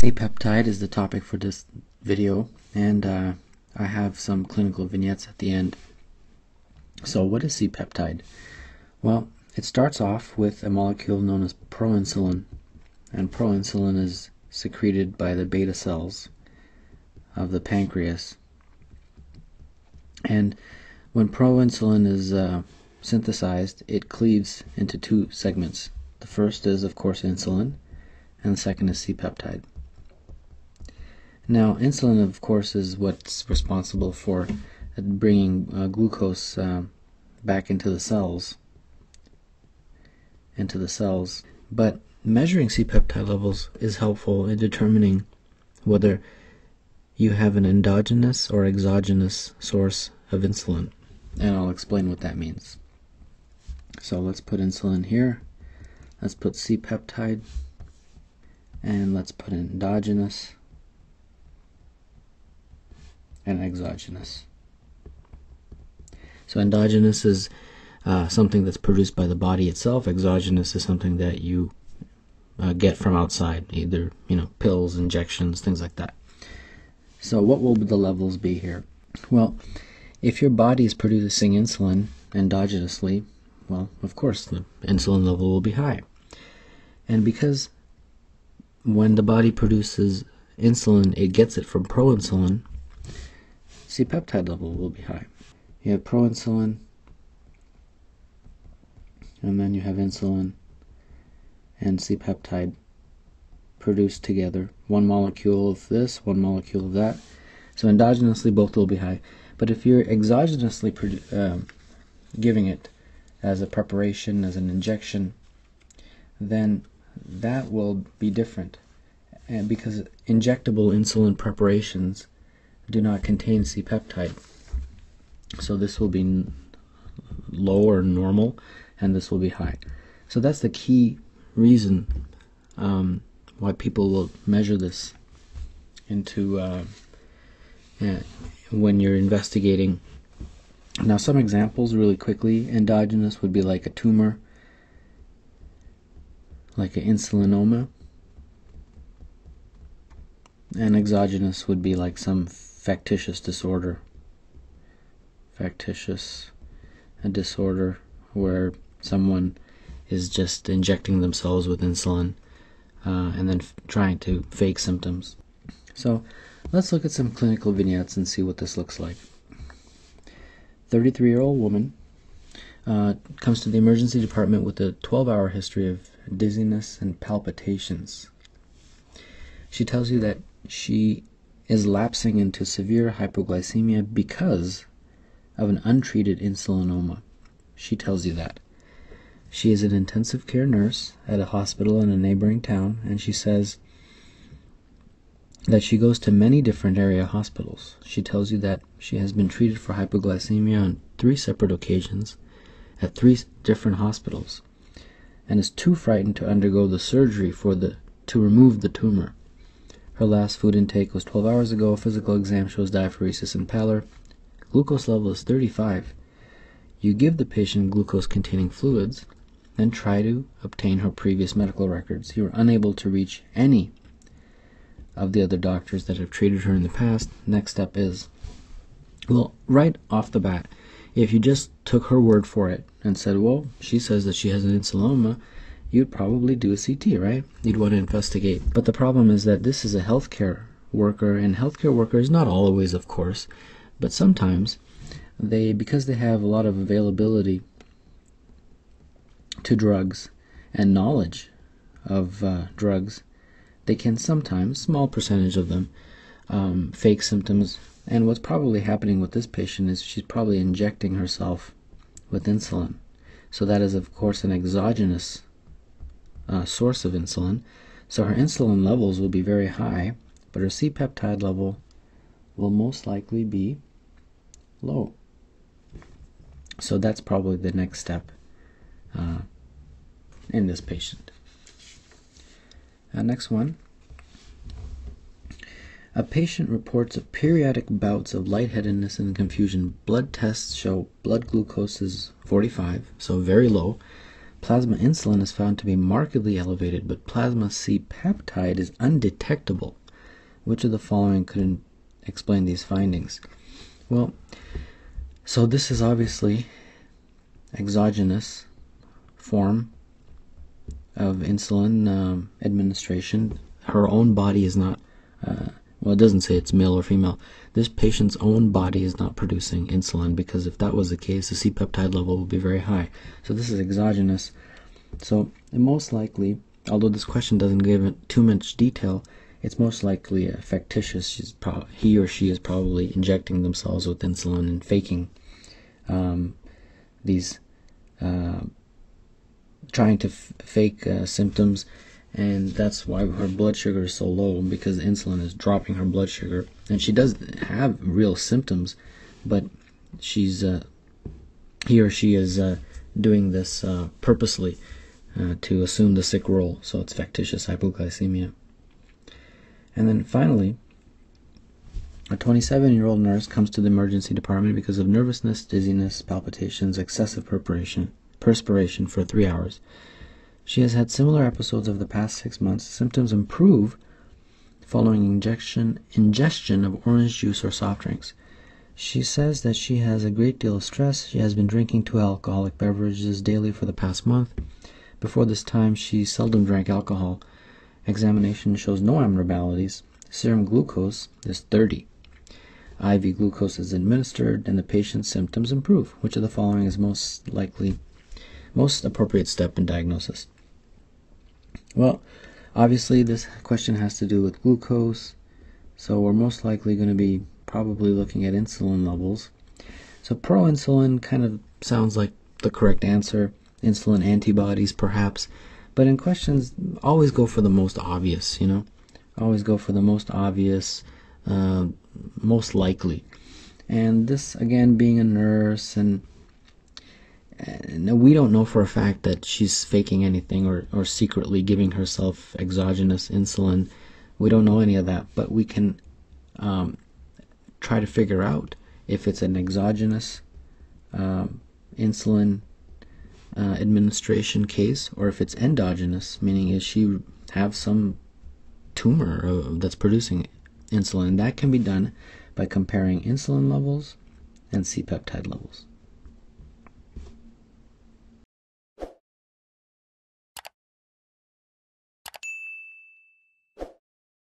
C-peptide is the topic for this video and uh, I have some clinical vignettes at the end. So what is C-peptide? Well, it starts off with a molecule known as proinsulin and proinsulin is secreted by the beta cells of the pancreas. And when proinsulin is uh, synthesized, it cleaves into two segments. The first is, of course, insulin, and the second is C-peptide. Now, insulin, of course, is what's responsible for bringing uh, glucose uh, back into the cells, into the cells. But measuring C-peptide levels is helpful in determining whether you have an endogenous or exogenous source of insulin. And I'll explain what that means. So let's put insulin here. Let's put C-peptide. And let's put endogenous and exogenous. So endogenous is uh, something that's produced by the body itself. Exogenous is something that you uh, get from outside, either you know pills, injections, things like that. So what will the levels be here? Well, if your body is producing insulin endogenously, well, of course the insulin level will be high. And because when the body produces insulin, it gets it from proinsulin, C-peptide level will be high. You have proinsulin, and then you have insulin and C-peptide produced together. One molecule of this, one molecule of that. So endogenously, both will be high. But if you're exogenously um, giving it as a preparation, as an injection, then that will be different. And because injectable insulin preparations do not contain C-peptide. So this will be low or normal, and this will be high. So that's the key reason um, why people will measure this into uh, yeah, when you're investigating. Now, some examples really quickly. Endogenous would be like a tumor, like an insulinoma, and exogenous would be like some factitious disorder. Factitious, a disorder where someone is just injecting themselves with insulin uh, and then trying to fake symptoms. So let's look at some clinical vignettes and see what this looks like. 33 year old woman uh, comes to the emergency department with a 12 hour history of dizziness and palpitations. She tells you that she is lapsing into severe hypoglycemia because of an untreated insulinoma. She tells you that. She is an intensive care nurse at a hospital in a neighboring town, and she says that she goes to many different area hospitals. She tells you that she has been treated for hypoglycemia on three separate occasions at three different hospitals and is too frightened to undergo the surgery for the to remove the tumor. Her last food intake was 12 hours ago. Physical exam shows diaphoresis and pallor. Glucose level is 35. You give the patient glucose containing fluids, then try to obtain her previous medical records. You are unable to reach any of the other doctors that have treated her in the past. Next step is well, right off the bat, if you just took her word for it and said, well, she says that she has an insuloma, you'd probably do a CT, right? You'd want to investigate. But the problem is that this is a healthcare worker, and healthcare workers, not always, of course, but sometimes, they because they have a lot of availability to drugs and knowledge of uh, drugs, they can sometimes, small percentage of them, um, fake symptoms. And what's probably happening with this patient is she's probably injecting herself with insulin. So that is, of course, an exogenous uh, source of insulin. So her insulin levels will be very high, but her C-peptide level will most likely be low. So that's probably the next step uh, in this patient. Uh, next one. A patient reports of periodic bouts of lightheadedness and confusion. Blood tests show blood glucose is 45, so very low. Plasma insulin is found to be markedly elevated, but plasma C peptide is undetectable. Which of the following could explain these findings? Well, so this is obviously exogenous form of insulin um, administration. Her own body is not, uh, well, it doesn't say it's male or female. This patient's own body is not producing insulin because if that was the case, the C peptide level would be very high. So this is exogenous. So most likely, although this question doesn't give it too much detail, it's most likely a pro- he or she is probably injecting themselves with insulin and faking um, these, uh, trying to fake uh, symptoms, and that's why her blood sugar is so low because insulin is dropping her blood sugar, and she does have real symptoms, but she's uh, he or she is uh, doing this uh, purposely uh, to assume the sick role, so it's factitious hypoglycemia. And then finally, a 27 year old nurse comes to the emergency department because of nervousness, dizziness, palpitations, excessive perspiration, perspiration for three hours. She has had similar episodes over the past six months. Symptoms improve following injection, ingestion of orange juice or soft drinks. She says that she has a great deal of stress. She has been drinking two alcoholic beverages daily for the past month. Before this time, she seldom drank alcohol. Examination shows no abnormalities. Serum glucose is 30. IV glucose is administered and the patient's symptoms improve. Which of the following is most likely, most appropriate step in diagnosis? Well, obviously this question has to do with glucose, so we're most likely going to be probably looking at insulin levels. So proinsulin kind of sounds like the correct answer. Insulin antibodies, perhaps. But in questions, always go for the most obvious, you know? Always go for the most obvious, uh, most likely. And this, again, being a nurse, and, we don't know for a fact that she's faking anything or, or secretly giving herself exogenous insulin. We don't know any of that, but we can um, try to figure out if it's an exogenous um, insulin uh, administration case or if it's endogenous, meaning is she have some tumor uh, that's producing insulin. That can be done by comparing insulin levels and C peptide levels.